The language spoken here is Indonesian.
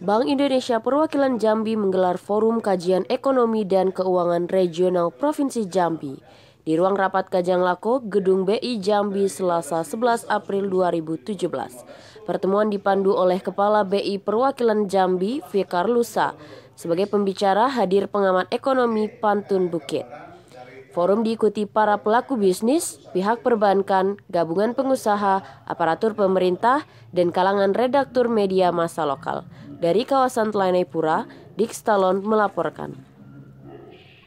Bank Indonesia Perwakilan Jambi menggelar Forum Kajian Ekonomi dan Keuangan Regional Provinsi Jambi di ruang rapat Kajang Lako, Gedung BI Jambi, Selasa 11 April 2017. Pertemuan dipandu oleh Kepala BI Perwakilan Jambi, Fikar Lusa. Sebagai pembicara hadir pengamat ekonomi Pantun Bukit. Forum diikuti para pelaku bisnis, pihak perbankan, gabungan pengusaha, aparatur pemerintah, dan kalangan redaktur media masa lokal. Dari kawasan Telanai Pura, Dik Stalon melaporkan.